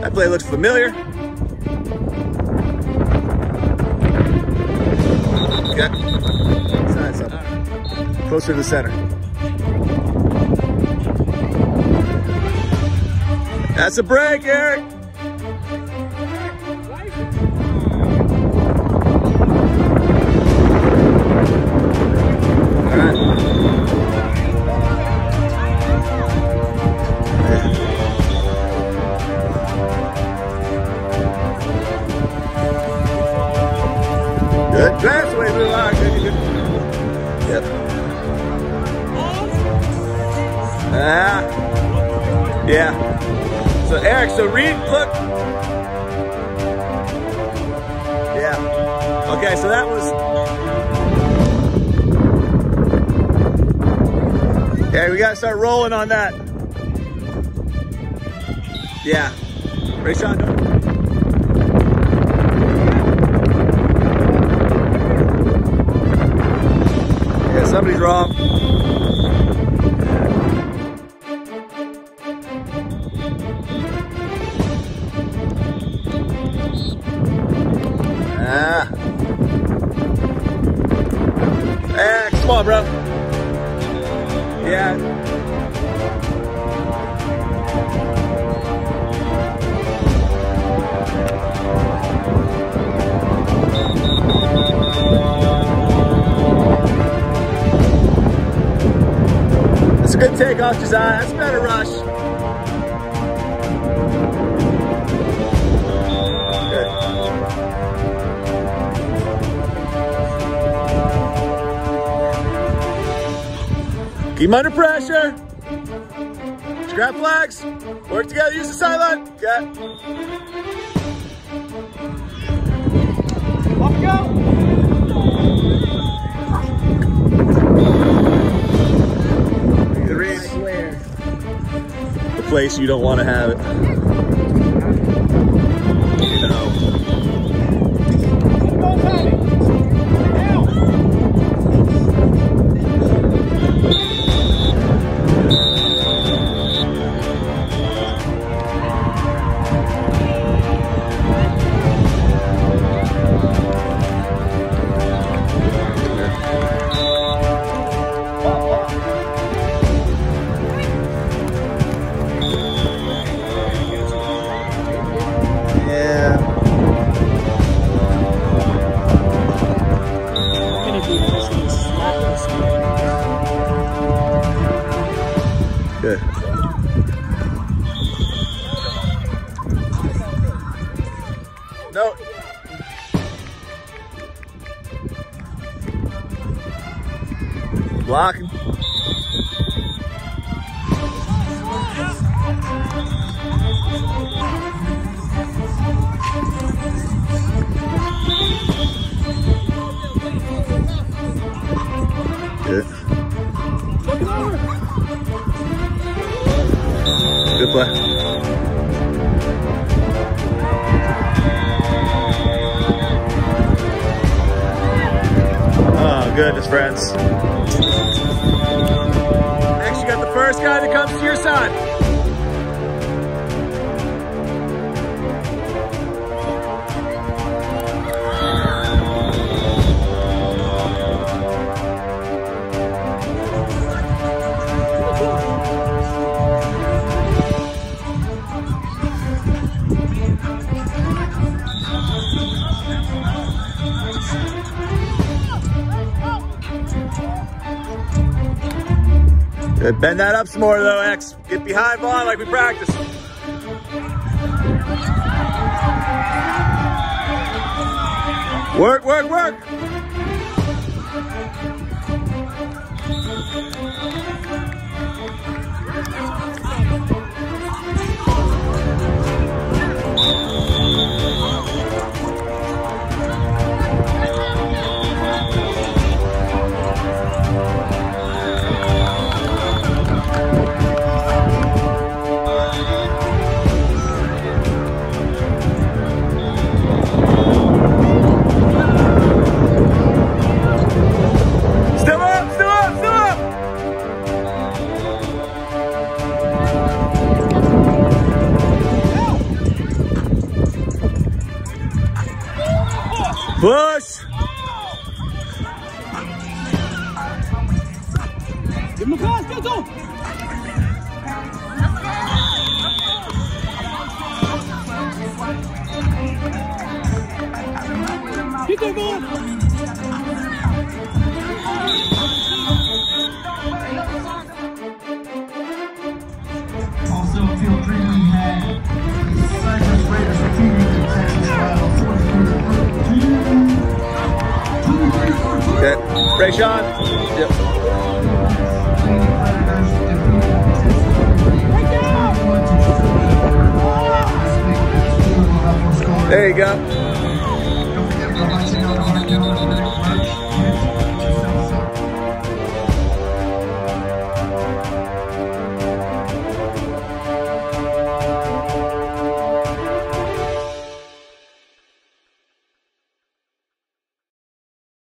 That play looks familiar. Okay. Something. Closer to the center. That's a break, Eric. Yeah. So Eric, so read, look. Yeah. Okay, so that was. Okay, we gotta start rolling on that. Yeah. Rayshawn, don't. Yeah, somebody's wrong. Come on, bro. Yeah. That's a good takeoff, Josiah. That's better rush. Keep under pressure. Grab flags. Work together. Use the sideline. Okay. Off we go. The place you don't want to have it. No. Blocking. Goodness, friends. Next, you got the first guy that comes to your side. Good. Bend that up some more though, X. Get behind Vaughn like we practiced. Work, work, work. Give him a pass, go, go! Get there, boy! Also, Field had Cypress Raiders defeating the Texas Wild 44 Okay. Rayshawn. Yep. There you go.